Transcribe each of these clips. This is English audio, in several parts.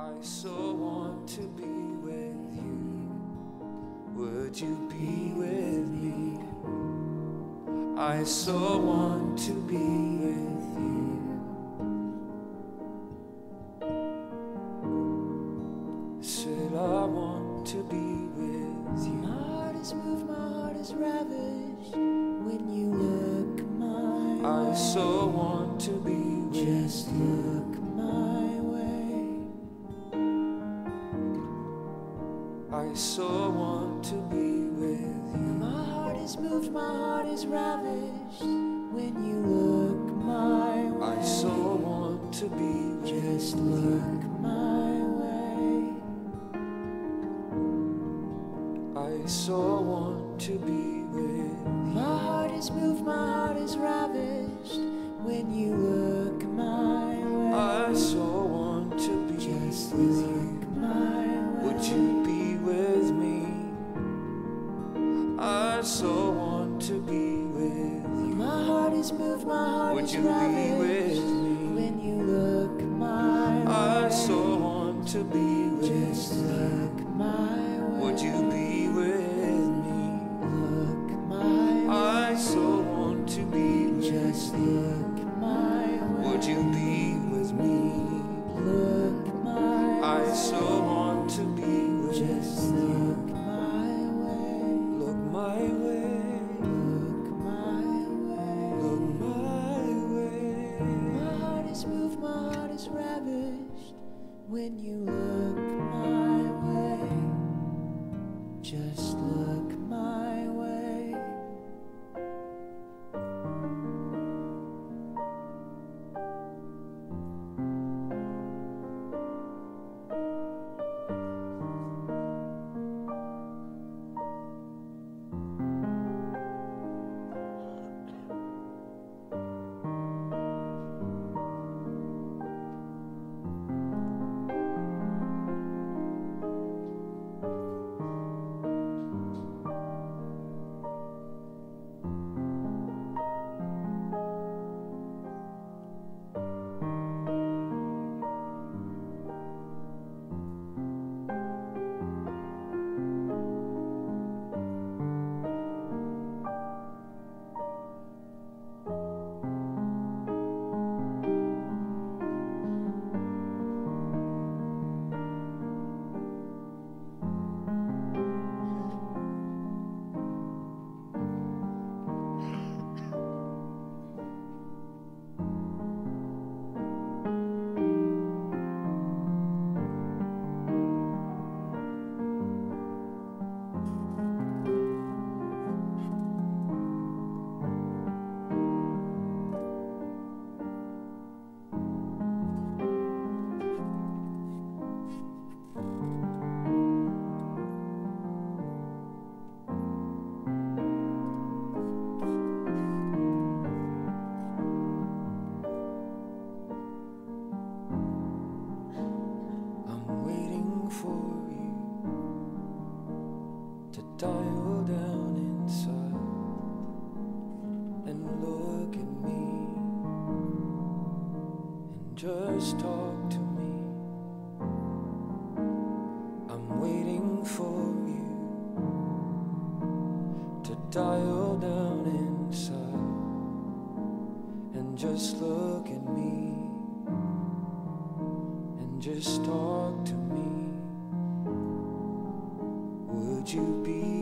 I so want to be with you. Would you be with me? I so want to be with you. look my way. I so want to be with. You. My heart is moved, my heart is ravished when you look. just talk to me. I'm waiting for you to dial down inside and just look at me and just talk to me. Would you be?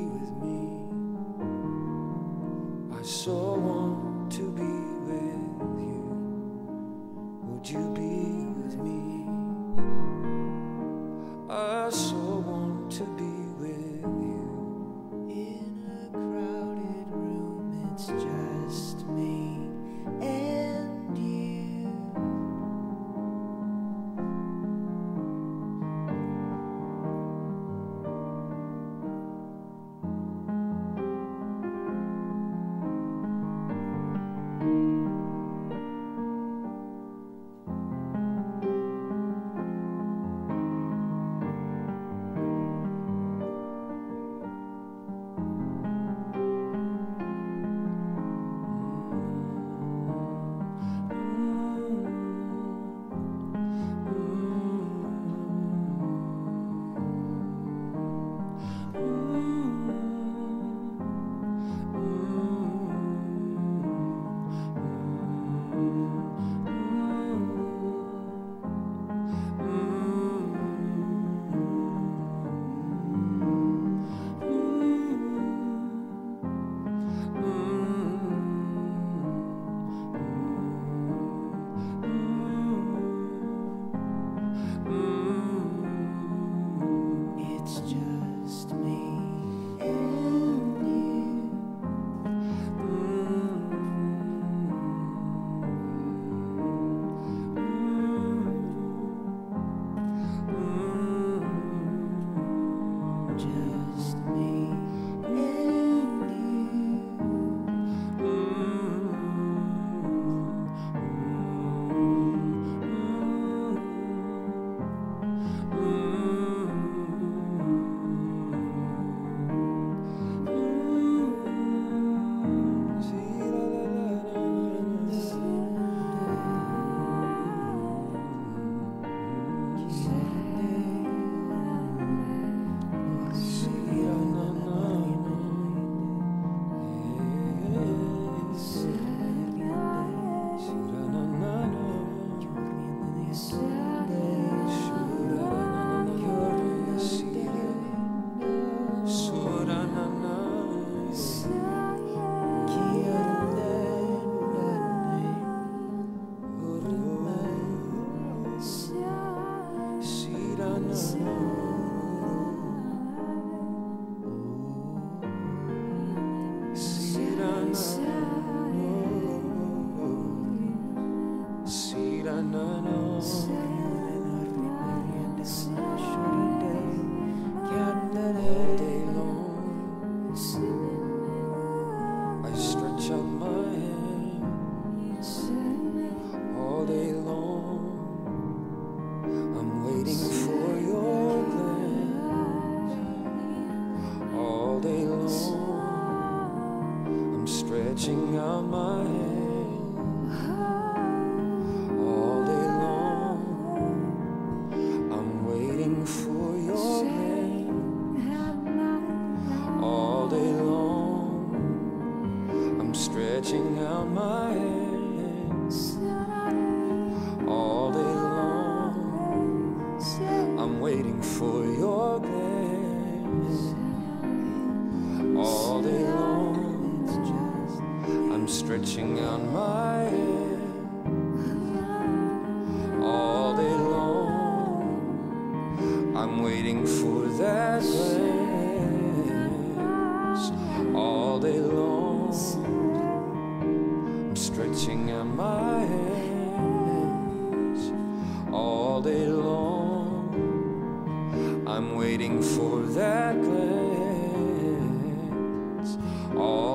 stretching out my hand.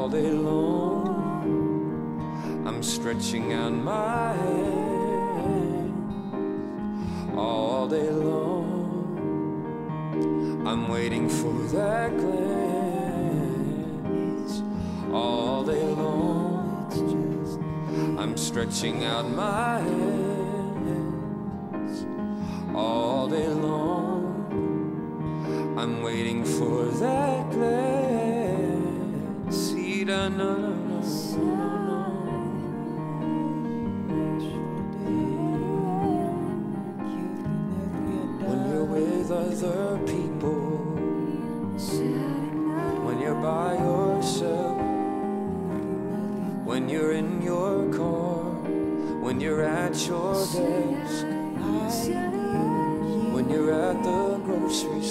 All day long. I'm stretching out my hands all day long. I'm waiting for that glance all day long. I'm stretching out my hands all day long. I'm waiting for that glance. Na, na, na, When you're with other people, when you're by yourself, when you're in your car, when you're at your desk, when you're at the grocery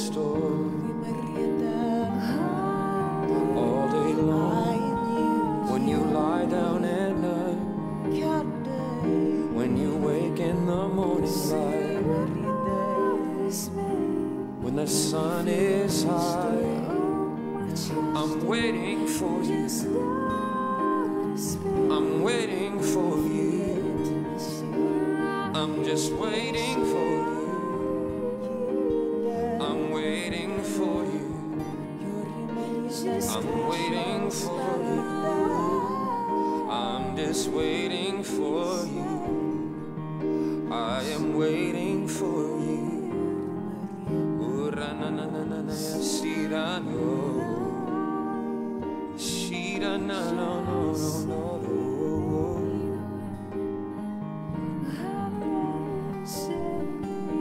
just waiting for you. I am waiting for you. Ura-na-na-na-na-na, Shira-no. Shira-na-na-na-na-na-na.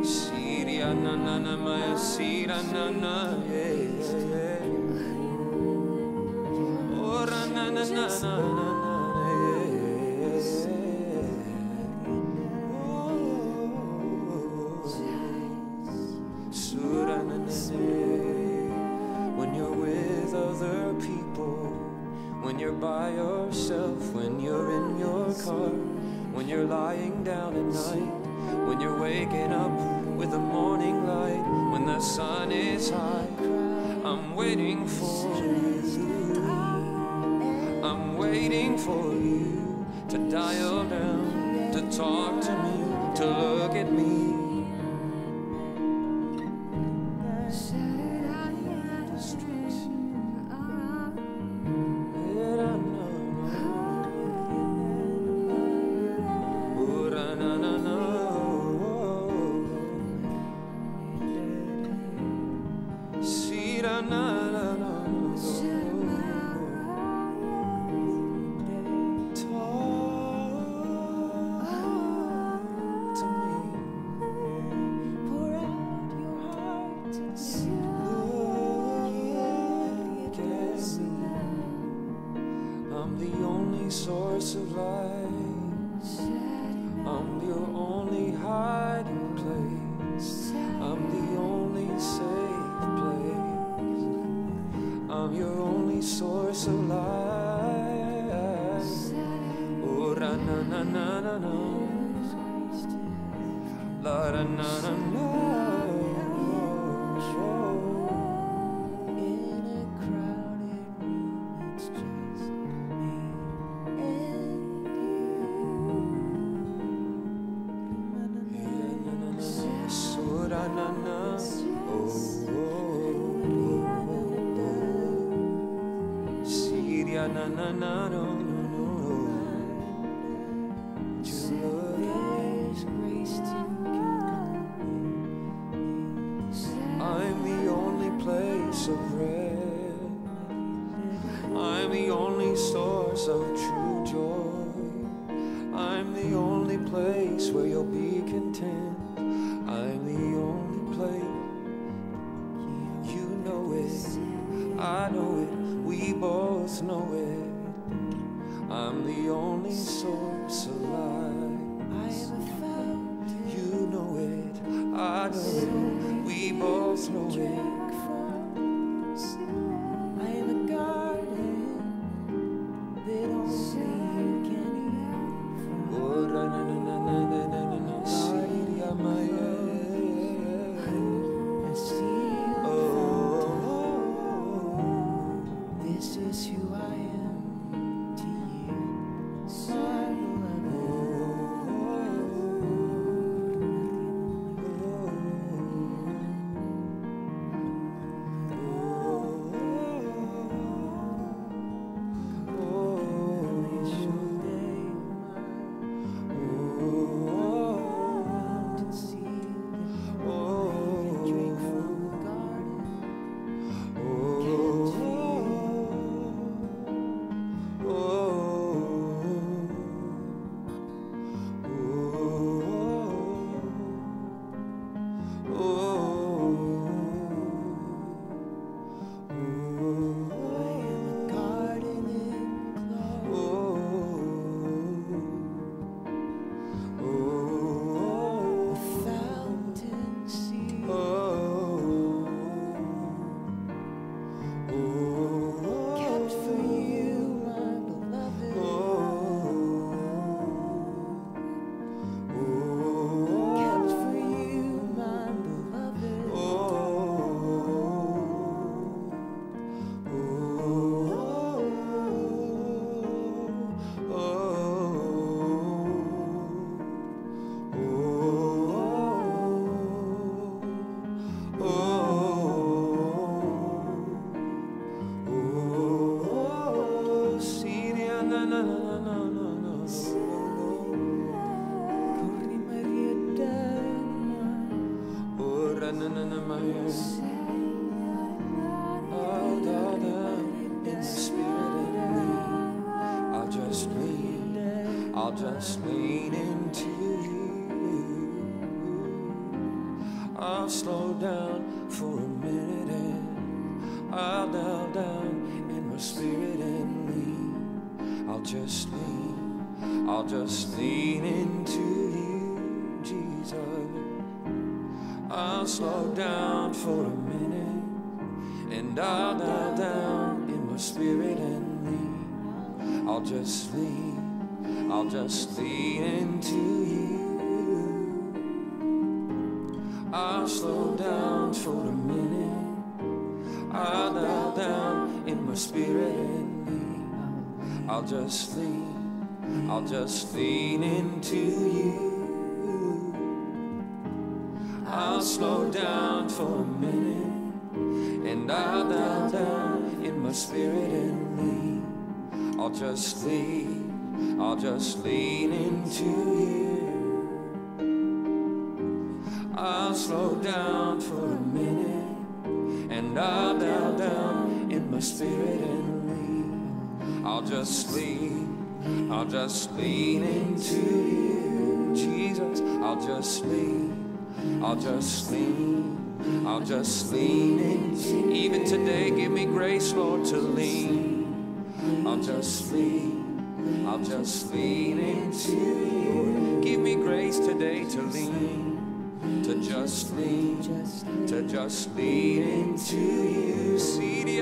Shira-na-na-na-na, Shira-na-na, yeah, yeah, yourself, when you're in your car, when you're lying down at night, when you're waking up with the morning light, when the sun is high, I'm waiting for you. I'm waiting for you to dial down, to talk to me, to look at me. Na na. Na we both know it. I'll slow down for a minute and I'll bow down in my spirit and lean. I'll just lean, I'll just lean into you, Jesus. I'll slow down for a minute and I'll bow down in my spirit and lean. I'll just lean, I'll just lean into you. I'll slow down for a minute. I'll bow down in my spirit. I'll just lean, I'll just lean into you. I'll slow down for a minute and I'll bow down in my spirit and lean. I'll just lean, I'll just lean into you. I'll slow down for a minute and I'll bow down in my spirit and lean. I'll just lean, I'll just lean into you, Jesus. I'll just lean, I'll just lean, I'll just lean into Even today, give me grace, Lord, to lean. I'll just lean, I'll just lean into you. Give me grace today to lean, to just lean, to just lean into you. See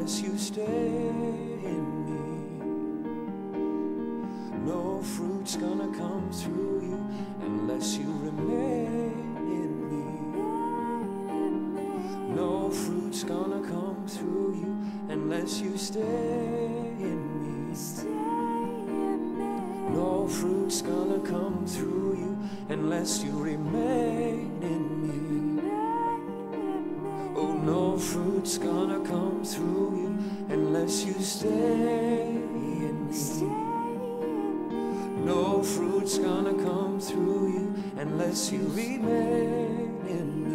unless you stay in me. No fruit's gonna come through you unless you remain in me. No fruit's gonna come through you unless you stay in me. No fruit's gonna come through you unless you remain in me. Oh, no fruit's gonna come through you unless you stay in me. No fruit's gonna come through you unless you remain in me.